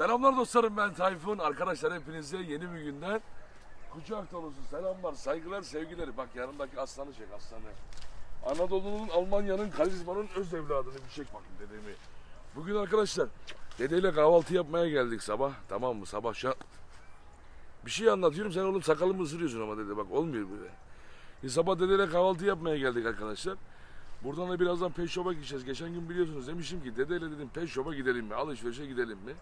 Selamlar dostlarım ben Tayfun. Arkadaşlar hepinize yeni bir günden kucak dolusu selamlar, saygılar, sevgileri. Bak yanımdaki aslanı çek aslanı. Anadolu'nun, Almanya'nın, karizmanın öz evladını bir çek bakın dedemi. Bugün arkadaşlar dedeyle kahvaltı yapmaya geldik sabah. Tamam mı? Sabah şu an- Bir şey anlatıyorum sen oğlum sakalımı ısırıyorsun ama dede bak olmuyor böyle. E, sabah dedeyle kahvaltı yapmaya geldik arkadaşlar. Buradan da birazdan Pet gideceğiz. Geçen gün biliyorsunuz demişim ki dedeyle dedim Pet gidelim mi? Alışverişe gidelim mi?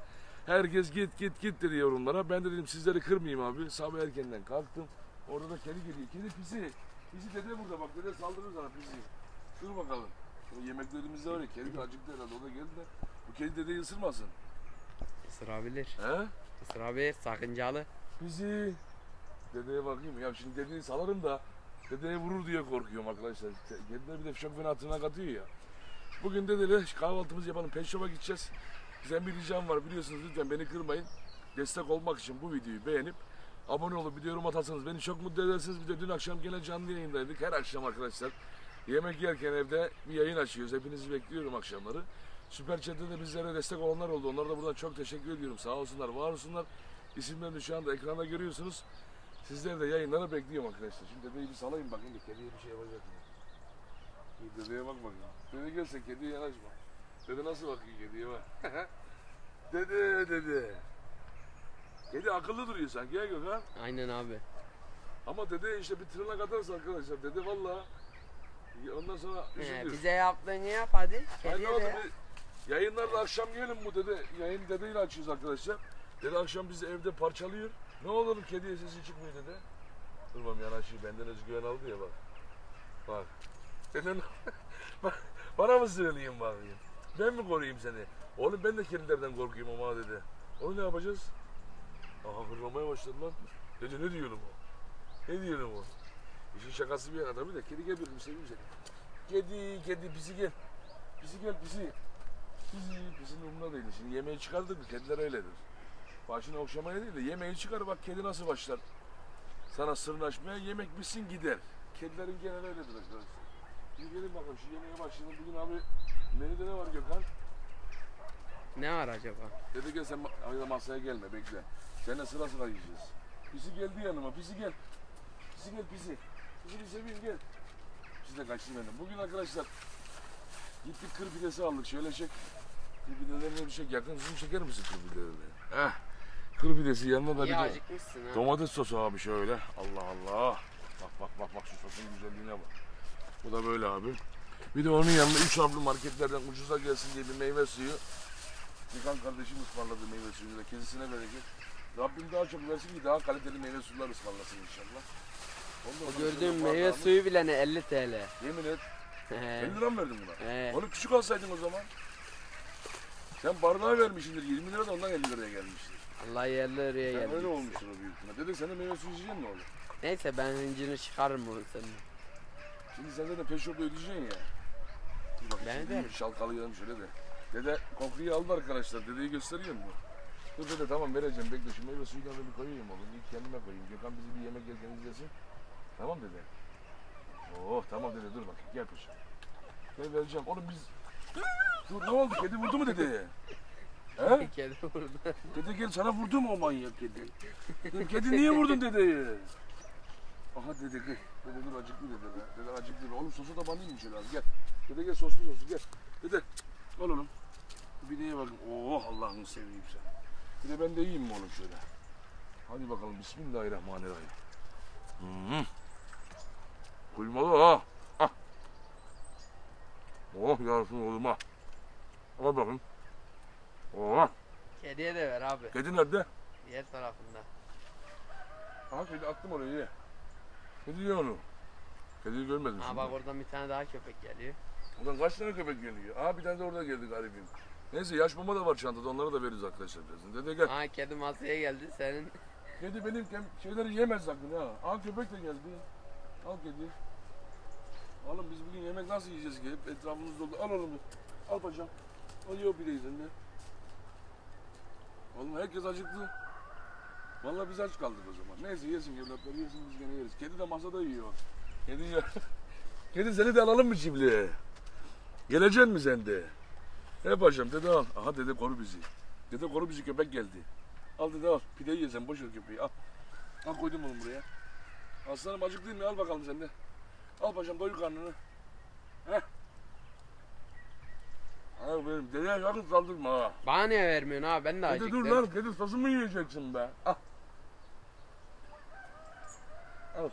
Herkes git git git dedi yorumlara. Ben de dedim sizleri kırmayayım abi. Sabah erkenden kalktım. Orada da kedi geliyor. Kedi pisi. Pisi dede burada bak. Dede saldırır sana pisi. Dur bakalım. O yemeklerimizde var ya. Kedi de acıktı herhalde. O da geldi de. Bu kedi dedeyi ısırmasın. Isırabilir. He? Isırabilir. Sakıncalı. Pisi. Dedeye bakayım. Ya şimdi dedeyi salarım da dedeye vurur diye korkuyorum arkadaşlar. Kediler bir de çok fena tırnak atıyor ya. Bugün dedeyle kahvaltımızı yapalım. Pet Shop'a gideceğiz. Sizden bir ricam var biliyorsunuz lütfen beni kırmayın. Destek olmak için bu videoyu beğenip abone olup bir yorum atarsanız beni çok mutlu edersiniz. Bir de dün akşam gene canlı yayındaydık. Her akşam arkadaşlar yemek yerken evde bir yayın açıyoruz. Hepinizi bekliyorum akşamları. Süper Chat'te de bizlere destek olanlar oldu. Onlara da buradan çok teşekkür ediyorum. Sağ olsunlar, var olsunlar. İsimlerini şu anda ekranda görüyorsunuz. Sizleri de yayınlara bekliyorum arkadaşlar. Şimdi dedeyi bir salayım bakayım kediye bir şey yapacak mı? Dedeye bak bakayım. Dede gelse kediye yanaşma. Dede nasıl bakıyor kediye bak. dede dede. Kedi akıllı duruyor sanki ya Gökhan. Aynen abi. Ama dede işte bir tırnak atarsa arkadaşlar dede valla ondan sonra He, üzülür. bize yaptığını yap hadi. Kediye oğlum de yap. bir yayınlarda akşam gelin bu dede. Yayın dedeyle açıyoruz arkadaşlar. Dede akşam bizi evde parçalıyor. Ne olur kediye sesi çıkmıyor dede. Dur bakalım yanaşıyor benden özgüven aldı ya bak. Bak. Dede bak, bana mı söyleyeyim bakayım? Ben mi koruyayım seni? Oğlum ben de kedilerden korkuyorum ama dede. Onu ne yapacağız? Aha hırlamaya başladı lan. Dede ne diyorum o? Ne diyorum o? İşin şakası bir yana tabii de kedi gel bir seveyim seni. Kedi, kedi bizi gel. Bizi gel bizi. Bizi, bizim umurunda değil. Şimdi yemeği çıkardık mı kediler öyledir. Başını okşamaya değil de yemeği çıkar bak kedi nasıl başlar. Sana sırnaşmaya yemek bitsin gider. Kedilerin genel öyledir arkadaşlar. Şimdi gelin bakalım şu yemeğe başlayalım. Bugün abi menüde ne var Gökhan? Ne var acaba? Dedi gel sen ma- masaya gelme bekle. Seninle sıra sıra yiyeceğiz. Pisi geldi yanıma. Pisi gel. Pisi gel pisi. Pisi bir seveyim gel. Siz de kaçtın benden. Bugün arkadaşlar gittik kır pidesi aldık. Şöyle çek. Kır pidelerine bir şey yakın zoom çeker misin kır pidelerini? Heh. Kır pidesi yanına da bir İyi de acıkmışsın ha. domates sosu abi şöyle. Allah Allah. Bak bak bak bak şu sosun güzelliğine bak. Bu da böyle abi. Bir de onun yanında üç harfli marketlerden ucuza gelsin diye bir meyve suyu. Nikan kardeşim ısmarladı meyve suyunu da kendisine bereket. Rabbim daha çok versin ki daha kaliteli meyve suları ısmarlasın inşallah. Ondan O şöyle meyve suyu bile ne 50 TL. Yemin et. He. 50 lira mı verdin buna? He. Onu küçük alsaydın o zaman. Sen bardağı vermişsindir 20 lira da ondan 50 liraya gelmiştir. Allah yerli oraya Sen geldi. öyle olmuştur o büyük ihtimal. Dede sen de meyve suyu içeceksin mi oğlum? Neyse ben hıncını çıkarırım onu senin. Şimdi sen zaten peşopu ödeyeceksin ya. Dur bak, Ben bir Şalkalayalım şöyle de. Dede kokriyi aldı arkadaşlar. Dedeyi gösteriyor mu? Dur dede tamam vereceğim. Bekle şu meyve suyunu da bir koyayım oğlum. İlk kendime koyayım. Gökhan bizi bir yemek yerken izlesin. Tamam dede. Oh tamam dede dur bak. Gel paşa. Gel vereceğim. Oğlum biz... Dur ne oldu? Kedi vurdu mu dedeye? He? Kedi vurdu. Dede gel sana vurdu mu o manyak kedi? Dedim, kedi niye vurdun dedeyi? Aha dede gel. Dede dur acıklı dede. Dede acıklı. Oğlum sosu da banayım şöyle az gel. Dede gel soslu soslu gel. Dede al oğlum. Bir neye bakın. Oh Allah'ını seveyim sen. Bir de ben de yiyeyim mi oğlum şöyle. Hadi bakalım Bismillahirrahmanirrahim. Hmm. Kuymalı ha. Ah. Oh yarasın oğlum ha. Al bakayım. Oh. Kediye de ver abi. Kedi nerede? Diğer tarafında. Aha kedi attım oraya ye. Kedi ye onu. Kediyi görmedim Ha şimdi. bak oradan bir tane daha köpek geliyor. Oradan kaç tane köpek geliyor? Aha bir tane de orada geldi garibim. Neyse yaş mama da var çantada onları da veririz arkadaşlar birazdan. Dede gel. Ha kedi masaya geldi senin. Kedi benim kem- şeyleri yemez sakın ha. Al köpek de geldi. Al kedi. Oğlum biz bugün yemek nasıl yiyeceğiz ki? Hep etrafımız dolu. Al oğlum. Al paşam. Al pideyi sen de. Oğlum herkes acıktı. Vallahi biz aç kaldık o zaman. Neyse yesin evlatları yesin biz gene yeriz. Kedi de masada yiyor. Kedi yiyor. Kedi seni de alalım mı çiftliğe? Geleceksin mi sen de? He paşam dede al. Aha dede koru bizi. Dede koru bizi köpek geldi. Al dede al. Pideyi ye sen boş ver köpeği al. Al koydum onu buraya. Aslanım acıktın mı? Al bakalım sen de. Al paşam doyur karnını. Heh. Al benim dedeye sakın saldırma ha. Bana niye vermiyorsun abi? Ben de Dede acıktım. dur lan. Dede sazımı yiyeceksin be. Al. Al.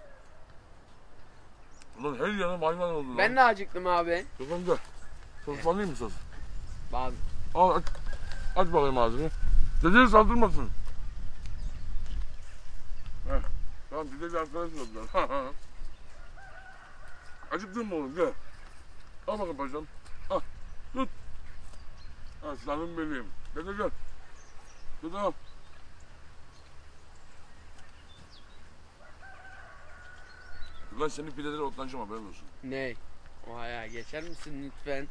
Ulan her yanım hayvan oldu lan. Ben de acıktım abi. Kızım gel. Soslanayım mı sos? Bak Al aç. Aç bakayım ağzını. Dedeye saldırmasın. Heh. Tamam dedeyle arkadaş oldular. Acıktın mı oğlum gel. Al bakalım paşam. Al. Tut. Aslanım benim. Dede gel. Dede al. Ulan senin pideleri otlanacağım haberin olsun. ne? Oha ya geçer misin lütfen?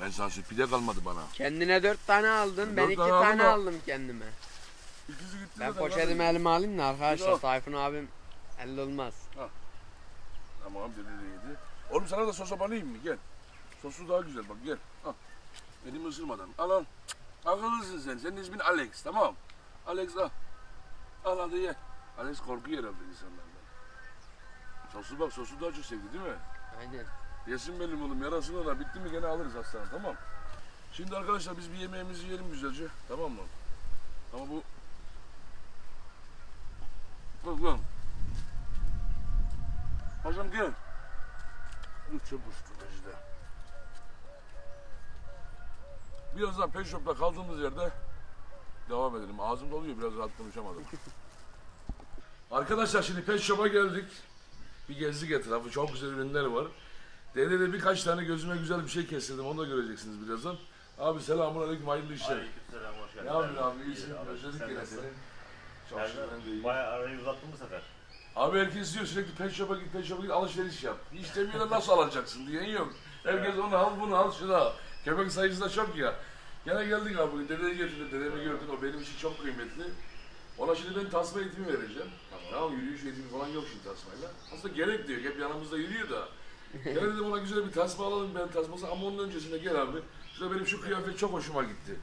Ben sana söyleyeyim, pide kalmadı bana. Kendine dört tane aldın. Ben Dört iki tane aldım tane da- aldım kendime. İkisi gitti Ben zaten, poşetimi elime alayım da arkadaşlar. Tayfun abim elde olmaz. Tamam dede de yedi. Oğlum sana da sosa banayım mı? Gel. Sosu daha güzel bak gel. Al. Elimi ısırmadan. Al al. Akıllısın sen. Senin ismin Alex tamam. Alex al. Al hadi ye. Alex korkuyor herhalde insanlardan. Sosu bak sosu daha çok sevdi değil mi? Aynen. Yesin benim oğlum yarasını da bitti mi gene alırız hastaneye tamam. Şimdi arkadaşlar biz bir yemeğimizi yiyelim güzelce tamam mı? Ama bu... Bak lan. Hocam gel. Dur çöp uçtu işte. Birazdan pet shop'ta kaldığımız yerde devam edelim. Ağzım doluyor biraz rahat konuşamadım. Arkadaşlar şimdi pet geldik. Bir gezdik etrafı. Çok güzel ürünler var. Dede de birkaç tane gözüme güzel bir şey kestirdim. Onu da göreceksiniz birazdan. Abi selamun aleyküm hayırlı işler. Aleykümselam hoş geldin. Ne yapıyorsun abi iyisin? Özledik yine seni. Çok şükür ben de iyiyim. Bayağı arayı uzattın bu sefer. Abi herkes diyor sürekli pet shop'a git, pet shop'a git alışveriş yap. Hiç demiyorlar nasıl alacaksın diyen yok. Herkes onu al bunu al şunu al. Köpek sayısı da çok ya. Gene geldik abi bugün dedeyi getirdim dedemi gördük o benim için çok kıymetli. Ona şimdi ben tasma eğitimi vereceğim. Tamam, yürüyüş eğitimi falan yok şimdi tasmayla. Aslında gerek diyor hep yanımızda yürüyor da. Gene dedim ona güzel bir tasma alalım ben tasması ama onun öncesinde gel abi. Şurada benim şu kıyafet çok hoşuma gitti.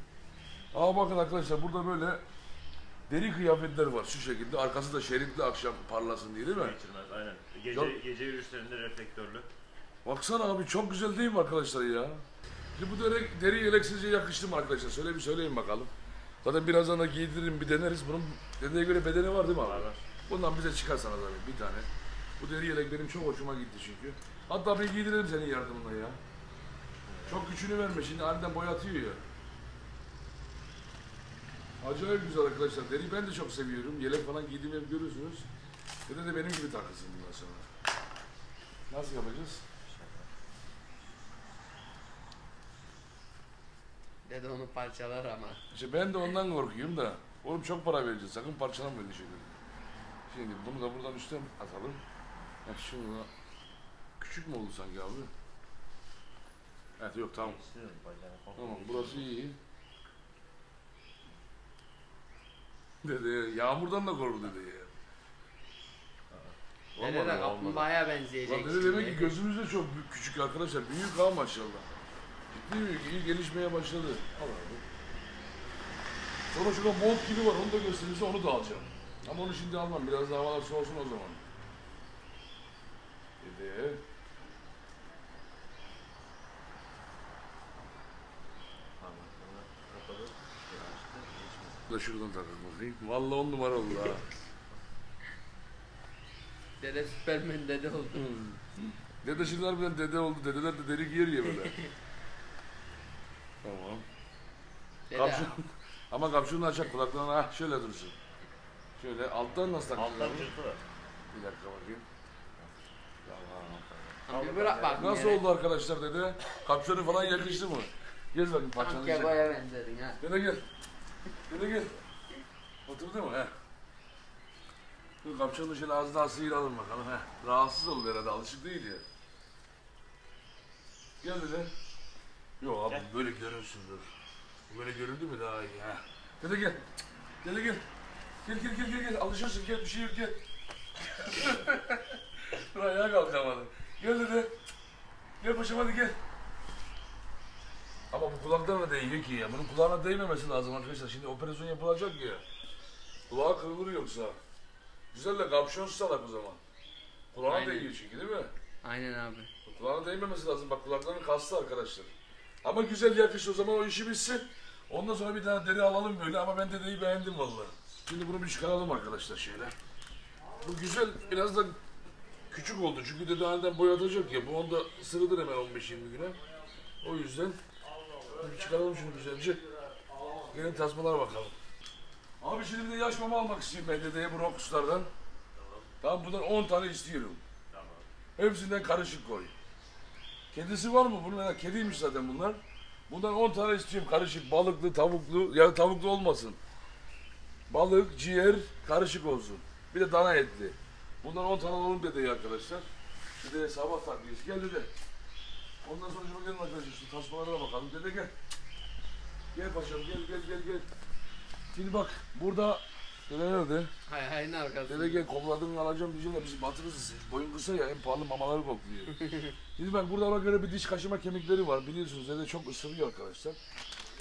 Aa bakın arkadaşlar burada böyle deri kıyafetler var şu şekilde. Arkası da şeritli akşam parlasın diye değil mi? Geçirmez aynen. Gece, Çok- gece yürüyüşlerinde reflektörlü. Baksana abi çok güzel değil mi arkadaşlar ya? Şimdi bu deri, deri yelek sizce yakıştı mı arkadaşlar? Söyle bir söyleyin bakalım. Zaten birazdan da giydiririm bir deneriz. Bunun dedeye göre bedeni var değil mi abi? Var var. Bundan bize çıkar sana zaten bir tane. Bu deri yelek benim çok hoşuma gitti çünkü. Hatta bir giydirelim senin yardımınla ya. Çok güçünü verme şimdi aniden boyatıyor ya. Acayip güzel arkadaşlar. Deri ben de çok seviyorum. Yelek falan giydiğimi hep görürsünüz. Dede de benim gibi takılsın bundan sonra. Nasıl yapacağız? Dede onu parçalar ama. İşte ben de ondan korkuyorum da. Oğlum çok para vereceğiz. Sakın parçalama öyle şeyleri. Şimdi bunu da buradan üstten atalım. Şunu da küçük mü oldu sanki abi? Evet yok tamam. Tamam burası iyi. Dede yağmurdan da koru dede ya. Olmadı, de olmadı. kaplumbağaya benzeyecek Lan dede demek ki gözümüz de çok küçük arkadaşlar. Büyük ha maşallah. Ciddi mi? İyi gelişmeye başladı. Al abi. Sonra şurada mont gibi var. Onu da gösterirse onu da alacağım. Ama onu şimdi almam. Biraz daha havalar soğusun o zaman. Dede. Da şuradan takın bakayım. Vallahi on numara oldu ha. Dede Süpermen dede oldu. Dede şimdi harbiden dede oldu. Dedeler de deri giyer ya böyle. tamam. Dede Kapşon. Ama kapşonu açak kulaklarına ah şöyle dursun. Şöyle alttan nasıl takılıyor? Alttan cırtı var. Bir dakika bakayım. Tamam. Bırak bak. Nasıl oldu arkadaşlar dede? Kapşonu falan yakıştı mı? Gez bakayım Tam parçanı. keboya benzedin ha. Dede gel. Dede gel. Oturdu mu? He. Dur kapşonu şöyle az daha sıyıralım bakalım. He. Rahatsız oldu herhalde. Alışık değil ya. Gel dede. Yok abi Gel. böyle görünsün dur. Böyle göründü mü daha iyi ha. Dede gel. Dede gel. Gel gel gel gel gel. Alışırsın gel bir şey yok gel. dur ayağa kalkamadım. Gel dede. Gel paşam hadi gel. Ama bu kulaktan da değiyor ki ya. Bunun kulağına değmemesi lazım arkadaşlar. Şimdi operasyon yapılacak ya. Kulağı kırılır yoksa. Güzel de kapşon salak o zaman. Kulağına Aynen. değiyor çünkü değil mi? Aynen abi. Kulağına değmemesi lazım. Bak kulaklarının kaslı arkadaşlar. Ama güzel yakış o zaman o işi bitsin. Ondan sonra bir tane deri alalım böyle ama ben dedeyi beğendim vallahi. Şimdi bunu bir çıkaralım arkadaşlar şöyle. Bu güzel biraz da küçük oldu çünkü dede aniden boyatacak ya. Bu onda sırıdır hemen 15-20 güne. O yüzden bir çıkaralım şunu güzelce. Gelin tasmalara bakalım. Abi şimdi bir de yaş mama almak istiyorum ben dedeye bu Rokus'lardan. Tamam bundan 10 tane istiyorum. Tamam. Hepsinden karışık koy. Kedisi var mı? Bunlar kediymiş zaten bunlar. Bundan 10 tane istiyorum karışık. Balıklı, tavuklu. Ya tavuklu olmasın. Balık, ciğer karışık olsun. Bir de dana etli. Bundan 10 tane alalım dedeyi arkadaşlar. Bir de sabah takviyesi. Gel dede. Ondan sonra şuna gelin arkadaşlar. Şu tasmalara bakalım. Dede gel. Gel paşam gel gel gel gel. Şimdi bak burada Dede nerede? Hay hayın arkası. Dede gel kollarını alacağım diyeceğim de bizi batırırsın. Boyun kısa ya en pahalı mamaları kokluyor. Şimdi bak burada ona göre bir diş kaşıma kemikleri var. Biliyorsunuz dede çok ısırıyor arkadaşlar.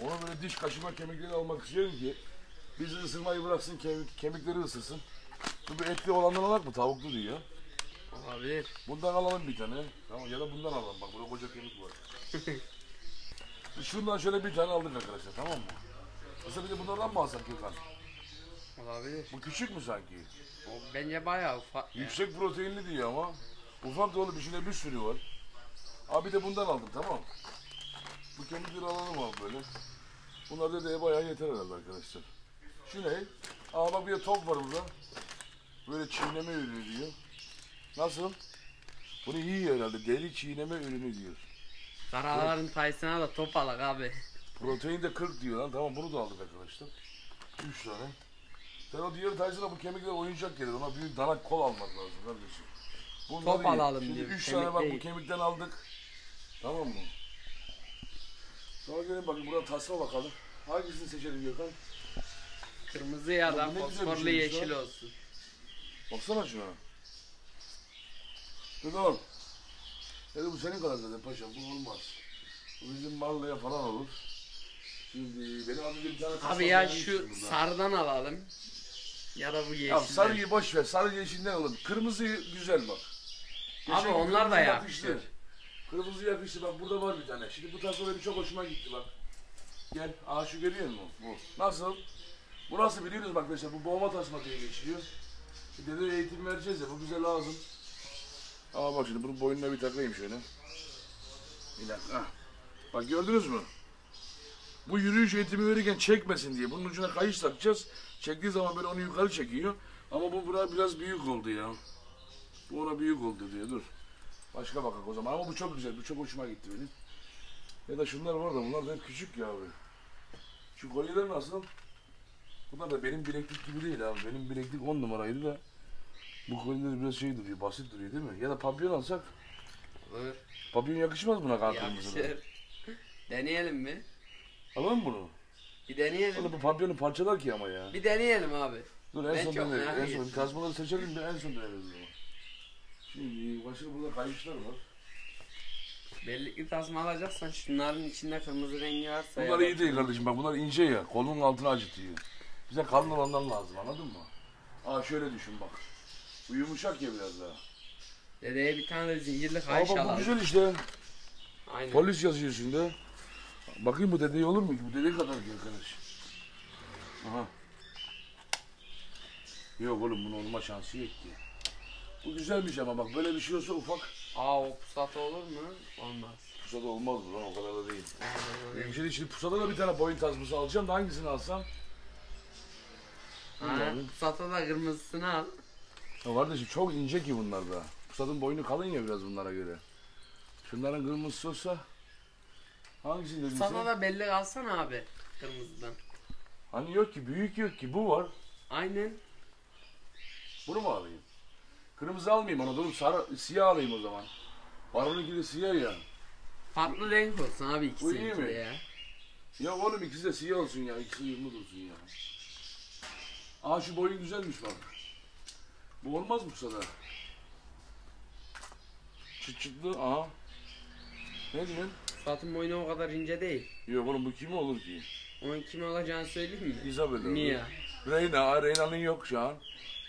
Ona böyle diş kaşıma kemikleri almak istiyorum ki bizi ısırmayı bıraksın kemik, kemikleri ısırsın. Bu etli olandan alak mı? Tavuklu diyor. Olabilir. Bundan alalım bir tane. Tamam ya da bundan alalım. Bak burada koca kemik var. Şundan şöyle bir tane aldık arkadaşlar tamam mı? Mesela bir de bunlardan mı alsak Gökhan? Olabilir. Bu küçük mü sanki? O bence bayağı ufak. Yüksek proteinli diyor ama. Ufak da oğlum içinde bir sürü var. Abi de bundan aldım tamam. Bu kemikleri alalım abi böyle. Bunlar dedeye bayağı yeter herhalde arkadaşlar. Şu ne? Aa bak bir de top var burada. Böyle çiğneme ürünü diyor. Nasıl? Bunu yiyor herhalde. Deri çiğneme ürünü diyor. Karaların tayısına da top alak abi. Protein de 40 diyor lan. Tamam bunu da aldık arkadaşlar. 3 tane. Sen o diğer Tyson'a bu kemikler oyuncak gelir. Ona büyük danak kol almak lazım kardeşim. Bunları Top ye. alalım Şimdi diyor, 3 kemik tane bak bu değil. kemikten aldık. Tamam mı? Sonra gelin bakın burada tasma bakalım. Hangisini seçelim Gökhan? Kırmızı ya da ne güzel bir fosforlu şeymiş yeşil lan. olsun. Baksana şuna. Dur oğlum. Dedi bu senin kadar zaten paşam. Bu olmaz. Bu bizim Marlı'ya falan olur. Şimdi benim önce bir tane Abi ya şu sarıdan alalım. Ya da bu Ya yeşilden. sarıyı boş ver. Sarı yeşilden alın. Kırmızı güzel bak. Abi Geçen onlar kırmızı da yakışır. Kırmızı yakıştı bak burada var bir tane. Şimdi bu tasma benim çok hoşuma gitti bak. Gel. Aa şu görüyor musun? Bu. Nasıl? Bu nasıl biliyorsunuz bak mesela bu boğma tasma diye geçiyor. Şimdi de eğitim vereceğiz ya bu bize lazım. Aa bak şimdi bunun boynuna bir takayım şöyle. Bir dakika. Bak gördünüz mü? Bu yürüyüş eğitimi verirken çekmesin diye. Bunun ucuna kayış takacağız. Çektiği zaman böyle onu yukarı çekiyor. Ama bu bura biraz büyük oldu ya. Bu ona büyük oldu diyor. Dur. Başka bakak o zaman. Ama bu çok güzel. Bu çok hoşuma gitti benim. Ya da şunlar var da bunlar da hep küçük ya abi. Şu kolyeler nasıl? Bunlar da benim bileklik gibi değil abi. Benim bileklik 10 numaraydı da. Bu kolyeler biraz şey duruyor, basit duruyor değil mi? Ya da papyon alsak. Olur. Papyon yakışmaz buna kalktığımızda. Yakışır. Deneyelim mi? Alalım bunu? Bir deneyelim. Oğlum bu papyonu parçalar ki ama ya. Bir deneyelim abi. Dur en Ben son çok deneriz. merak En son ettim. tasmaları seçelim bir en son deneriz o zaman. Şimdi başka burada kayışlar var. Bellikli tasma alacaksan şunların içinde kırmızı rengi varsa ya Bunlar da- iyi değil kardeşim bak bunlar ince ya. Kolunun altını acıtıyor. Bize kalın olandan lazım anladın mı? Aa şöyle düşün bak. Bu yumuşak ya biraz daha. Dedeye bir tane de zincirli kayış bak bu alalım. güzel işte. Aynen. Polis yazıyor şimdi. Bakayım bu dedeye olur mu ki? Bu dede kadar ki arkadaş. Aha. Yok oğlum bunun olma şansı yok ki. Bu güzelmiş ama bak böyle bir şey olsa ufak. Aa o pusatı olur mu? Olmaz. Pusada olmaz bu lan o kadar da değil. Öyle. Şimdi, şimdi pusada da bir tane boyun tasması alacağım da hangisini alsam? Ha, pusata da kırmızısını al. Ya kardeşim çok ince ki bunlar da. Pusadın boynu kalın ya biraz bunlara göre. Şunların kırmızısı olsa hangisini dedin sen? da belli kalsana abi. Kırmızıdan. Hani yok ki büyük yok ki bu var. Aynen. Bunu mu alayım? Kırmızı almayayım ona dur sarı siyah alayım o zaman. Baron'unki de siyah ya. Farklı renk olsun abi Bu iyi mi? de ya. Ya oğlum ikisi de siyah olsun ya. İkisi uyumlu dursun ya. Aa şu boyun güzelmiş bak. Bu olmaz mı sana? Çıt çıtlı aha. Ne diyorsun? Pusatın boynu o kadar ince değil. Yok oğlum bu kim olur ki? Onun kim olacağını söyleyeyim mi? Isabel. olur. Mia. Reyna, Reyna'nın yok şu an.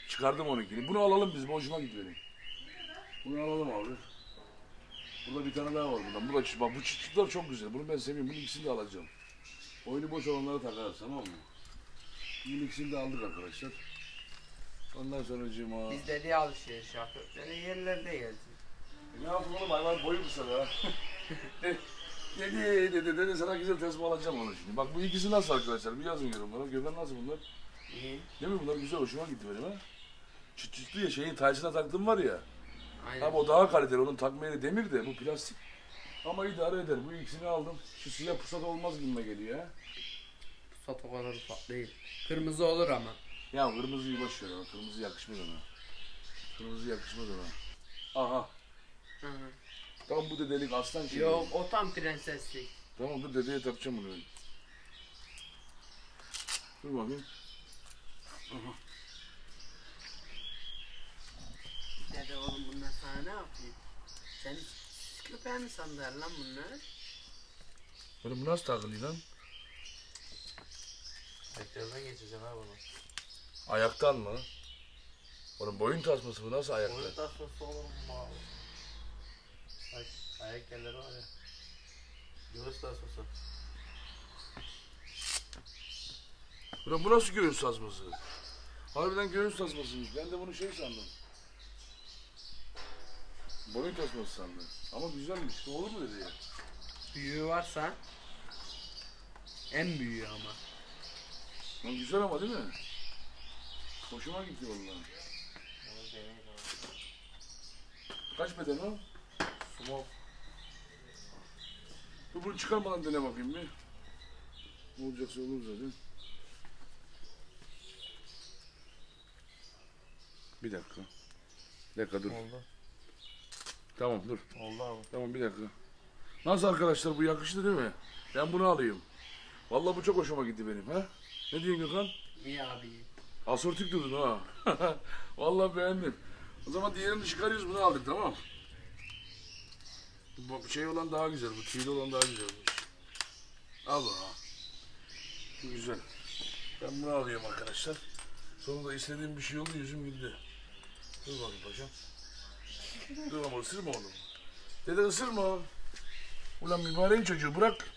Çıkardım onunkini. Bunu alalım biz. Bu hoşuma gitti benim. Bunu alalım abi. Burada bir tane daha var bundan. Bu da bak bu çıtçıklar çok güzel. Bunu ben seviyorum. Bunun ikisini de alacağım. Oyunu boş olanları takarız tamam mı? Bunun ikisini de aldık arkadaşlar. Ondan sonra cima. Biz dediği alışveriş yapıyoruz. Böyle yerlerde gezdik. E ne yapayım oğlum hayvan boyu kısa ya. dedi dedi dedi sana güzel tesbih alacağım onu şimdi. Bak bu ikisi nasıl arkadaşlar? Bir yazın yorumlara. Gökhan nasıl bunlar? İyi. Değil mi bunlar güzel hoşuma gitti benim ha. Çıt çıtlı ya şeyin tacına taktığım var ya. Aynen. Tabi o daha kaliteli onun takma yeri demir de bu plastik. Ama idare eder. Bu ikisini aldım. Şu siyah pusat olmaz gibime geliyor ha. Sat o kadar ufak değil. Kırmızı olur ama. Ya kırmızıyı boş ver ama kırmızı yakışmaz ona. Kırmızı yakışmaz ona. Aha. Hı hı. Tam bu dedelik aslan şey. Yok o tam prenseslik. Tamam dur dedeye takacağım bunu. ben. Dur bakayım. Dede oğlum bunlar sana ne yapayım? Sen köpeğe mi sandılar lan bunlar? Oğlum bu nasıl takılıyor lan? Rektörden geçeceğim ha bunu. Ayaktan mı? Oğlum boyun tasması bu nasıl ayakta? Oyun tasması olur mu abi? Bak ayak yerleri var ya. Göğüs tasması. Ulan bu nasıl göğüs tasması? Harbiden göğüs tasmasıymış. Ben de bunu şey sandım. Boyun tasması sandım. Ama güzelmiş. Olur mu dedi ya? Büyüğü varsa en büyüğü ama. Lan güzel ama değil mi? Hoşuma gitti vallahi. Kaç beden o? Small. Dur bunu çıkarmadan dene bakayım bir. Ne olacaksa olur zaten. Bir dakika. Bir dakika dur. Oldu. Tamam dur. Oldu abi. Tamam bir dakika. Nasıl arkadaşlar bu yakıştı değil mi? Ben bunu alayım. Vallahi bu çok hoşuma gitti benim ha. Ne diyorsun Gökhan? İyi abi. Asortik durdun ha. Vallahi beğendim. O zaman diğerini çıkarıyoruz bunu aldık tamam. Bu şey olan daha güzel. Bu tüylü olan daha güzelmiş. Al bunu. al. Bu güzel. Ben bunu alıyorum arkadaşlar. Sonunda istediğim bir şey oldu yüzüm güldü. Dur bakayım paşam. Dur ama ısırma oğlum. Dede ısırma. Ulan mübareğin çocuğu bırak.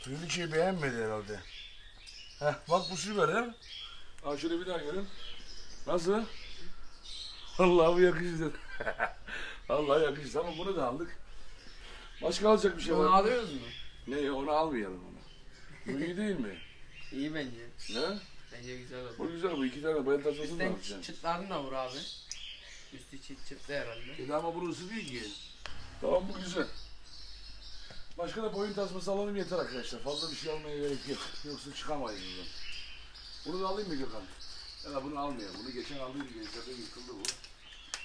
Tüylü şeyi beğenmedi herhalde. Heh bak bu süper ha. Şöyle bir daha görün. Nasıl? Vallahi bu yakıştı. Allah yakıştı ama bunu da aldık. Başka alacak bir şey var mı? alıyoruz mu? Ne onu almayalım onu. Bu iyi değil mi? İyi bence. Ne? Bence güzel oldu. Bu güzel bu iki tane bayan tasmasını da Üstten alacaksın. çıt çıtlarını da vur abi. Üstü çıt çıtlı herhalde. Kedi ama bunu ısı değil ki. Tamam bu güzel. Başka da boyun tasması alalım yeter arkadaşlar. Fazla bir şey almaya gerek yok. Yoksa çıkamayız buradan. Bunu da alayım mı Gökhan? Ya da bunu almayalım. Bunu geçen aldıydık. Gençlerde yıkıldı bu.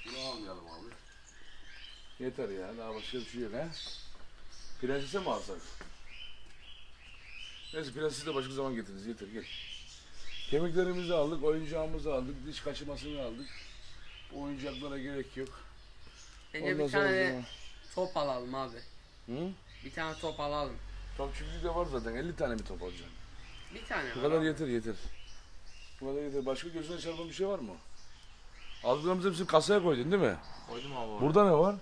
Bunu almayalım abi. Yeter ya. Daha başka bir şey yok ha. Prensese mi alsak? Neyse prensesi de başka zaman getiririz. Yeter gel. Kemiklerimizi aldık, oyuncağımızı aldık, diş kaşımasını aldık. Bu oyuncaklara gerek yok. Bence Ondan bir sonra tane zaman- top alalım abi. Hı? Bir tane top alalım. Top çiftliği de var zaten. 50 tane mi top alacaksın? Bir tane Bu var kadar abi. yeter yeter. Bu kadar yeter. Başka gözüne çarpan bir şey var mı? Aldıklarımız hepsini kasaya koydun değil mi? Koydum abi oraya. Burada ne var?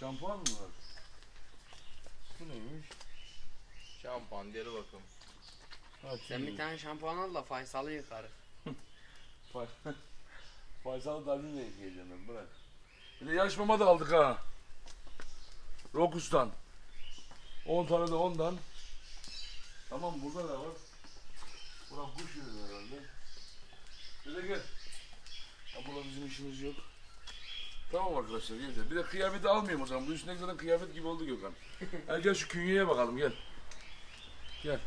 Şampuan mı var? Bu neymiş? Şampuan deri bakım. Sen bir tane şampuan al da Faysal'ı yıkarız. Faysal'ı Darlin'le yıkayacağım ben bırak. Bir de yaş mama da aldık ha. Rokus'tan. 10 tane de ondan. Tamam burada da var. Buna kuş yürüyor herhalde. Bir de gel. Ya burada bizim işimiz yok. Tamam arkadaşlar yeter. Bir de kıyafeti almayayım o zaman. Bu üstüne zaten kıyafet gibi oldu Gökhan. Gel gel şu künyeye bakalım gel. Gel.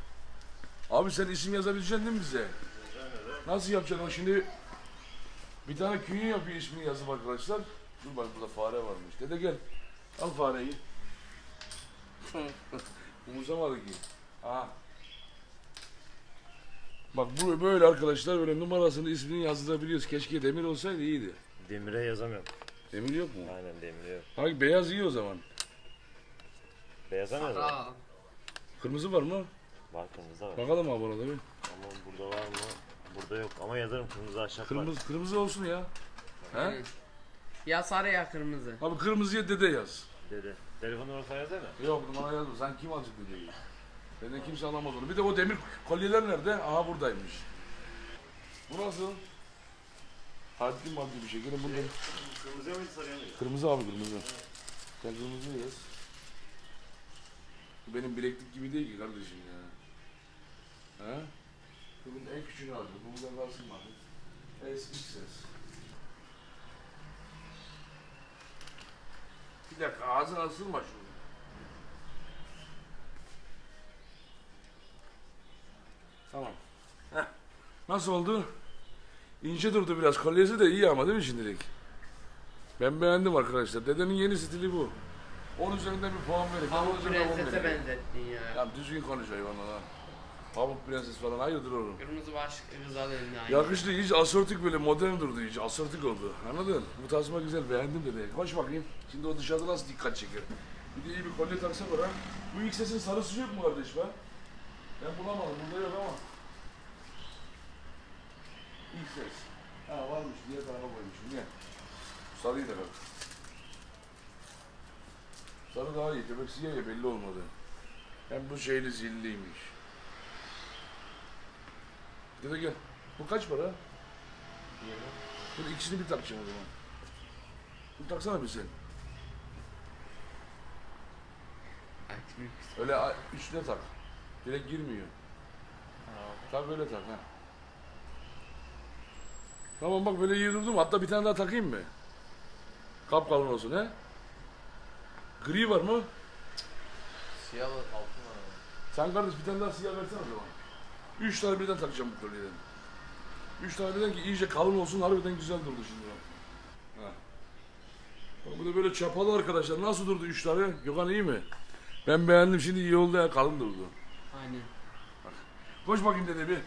Abi sen isim yazabileceksin değil mi bize? Nasıl yapacaksın o şimdi? Bir tane künye yapıyor ismini yazıp arkadaşlar. Dur bak burada fare varmış. Dede gel. Al fareyi. Umursamadı ki. Ha. Bak bu böyle arkadaşlar böyle numarasını ismini yazdırabiliyoruz. Keşke demir olsaydı iyiydi. Demire yazamıyorum. Demir yok mu? Aynen demire yok. Hayır beyaz iyi o zaman. Beyaza ne yazar? Aa, Kırmızı var mı? Var kırmızı var. Bakalım abi orada bir. Ama burada var mı? Burada yok. Ama yazarım kırmızı aşağı var. Kırmızı, kırmızı olsun ya. He? Ya sarı ya kırmızı. Abi kırmızıya dede yaz. Dede. Telefon numarası yazsana. Yok numara yazma. Sen kim alacak dedeyi? Benden kimse alamaz onu. Bir de o demir kolyeler nerede? Aha buradaymış. Bu nasıl? Haddi maddi bir şey. Gelin bunu Kırmızı mıydı sarıya mıydı? Kırmızı abi kırmızı. Sen kırmızı yaz. Bu benim bileklik gibi değil ki kardeşim ya. He? Bunun en küçüğünü alacağım. Bu buradan kalsın. S, XS. Bir dakika ağzına ısırma şunu. Tamam. Heh. Nasıl oldu? İnce durdu biraz. Kolyesi de iyi ama değil mi şimdilik? Ben beğendim arkadaşlar. Dedenin yeni stili bu. 10 üzerinden bir puan verin. Pamuk prensese benzettin ya. Ya düzgün konuş hayvanla lan. Pamuk prenses falan hayırdır oğlum. Kırmızı başlıklı kız elinde aynı. Yakıştı iyice asortik böyle modern durdu iyice asortik oldu. Anladın? Bu tasma güzel beğendim dedi. Koş bakayım. Şimdi o dışarıda nasıl dikkat çeker. Bir de iyi bir kolye taksa bana. Bu ilk sesin sarısı yok mu kardeş be? Ben bulamadım burada yok ama. İlk ses. Ha varmış diğer tarafa koymuşum. Niye? Sarıyı da bak. Sarı daha iyi. Köpek siyah ya belli olmadı. Hem bu şeyli zilliymiş. Dede gel. Bu kaç para? Dur ikisini bir takacağım o zaman. Bir taksana bir sen. Öyle üstüne tak. Direkt girmiyor. Tak öyle tak ha. Tamam bak böyle iyi durdum. Hatta bir tane daha takayım mı? Kap kalın olsun he. Gri var mı? Siyah altın var. Sen kardeş bir tane daha siyah versene o zaman. Üç tane birden takacağım bu kolyeden. Üç tane birden ki iyice kalın olsun harbiden güzel durdu şimdi. Ha. Bak bu da böyle çapalı arkadaşlar. Nasıl durdu üç tane? Gökhan iyi mi? Ben beğendim şimdi iyi oldu ya kalın durdu. Aynen. Koş bakayım dede bir.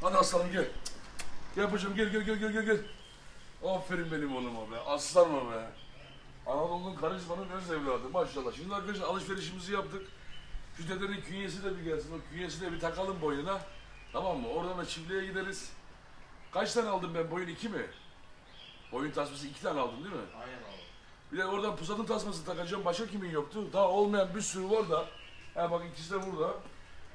Hadi aslanım gel. Gel paşam gel gel gel gel gel gel. Aferin benim oğluma be. Aslanma be. Anadolu'nun karizmanın öz evladı maşallah. Şimdi arkadaşlar alışverişimizi yaptık. Şu dedenin künyesi de bir gelsin. O künyesi de bir takalım boyuna. Tamam mı? Oradan da çiftliğe gideriz. Kaç tane aldım ben? Boyun iki mi? Boyun tasması iki tane aldım değil mi? Aynen abi. Bir de oradan pusatın tasması takacağım. Başka kimin yoktu? Daha olmayan bir sürü var da. Ha bak ikisi de burada.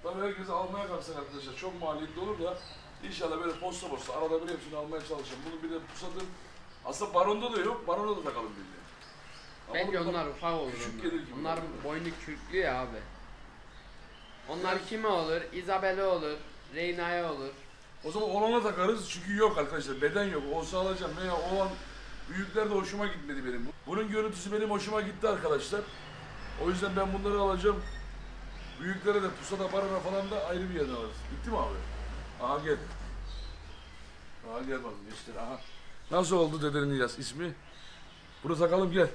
Tabii herkese almaya kalksak arkadaşlar çok maliyetli olur da inşallah böyle posta posta arada bir hepsini almaya çalışacağım. Bunun bir de pusatın aslında baronda da yok. Baronda da takalım de. Ama Bence bunlar- onlar ufak olur. küçük onlar. gelir gibi. Bunlar boynu kürklü ya abi. Onlar kime olur? Isabel'e olur. Reyna'ya olur. O zaman olana takarız çünkü yok arkadaşlar beden yok. Olsa alacağım veya olan büyükler de hoşuma gitmedi benim. Bunun görüntüsü benim hoşuma gitti arkadaşlar. O yüzden ben bunları alacağım. Büyüklere de pusata barana falan da ayrı bir yerden alırız. Bitti mi abi? Aha gel. Aha gel bakın göster. Aha. Nasıl oldu dedenin yaz ismi? Bunu takalım gel.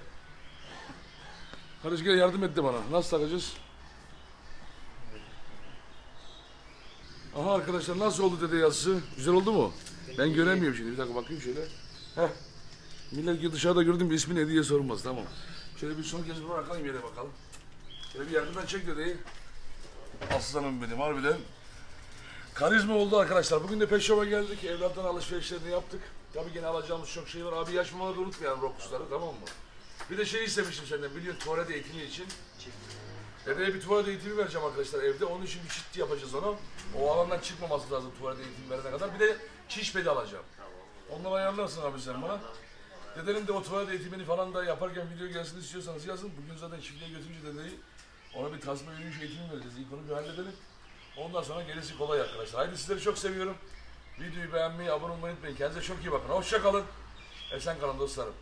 Kardeş gel yardım et de bana. Nasıl takacağız? Aha arkadaşlar nasıl oldu dede yazısı? Güzel oldu mu? Ben göremiyorum şimdi. Bir dakika bakayım şöyle. Heh. Millet ki dışarıda gördüm bir ismi ne diye sormaz. Tamam. Şöyle bir son kez bırakalım yere bakalım. Şöyle bir yakından çek dedeyi. Aslanım benim harbiden. Karizma oldu arkadaşlar. Bugün de Pet Shop'a geldik. Evlattan alışverişlerini yaptık. Tabii gene alacağımız çok şey var. Abi yaş mamaları unutmayalım rokusları tamam mı? Bir de şey istemiştim senden biliyorsun tuvalet eğitimi için. Dedeye bir tuvalet eğitimi vereceğim arkadaşlar evde. Onun için bir çit yapacağız ona. O alandan çıkmaması lazım tuvalet eğitimi verene kadar. Bir de çiş pedi alacağım. Onları ayarlarsın abi sen bana. Dedenin de o tuvalet eğitimini falan da yaparken video gelsin istiyorsanız yazın. Bugün zaten çiftliğe götürünce dedeyi ona bir tasma yürüyüş eğitimi vereceğiz. İlk onu bir halledelim. Ondan sonra gerisi kolay arkadaşlar. Haydi sizleri çok seviyorum. Videoyu beğenmeyi, abone olmayı unutmayın. Kendinize çok iyi bakın. Hoşça kalın. Esen kalın dostlarım.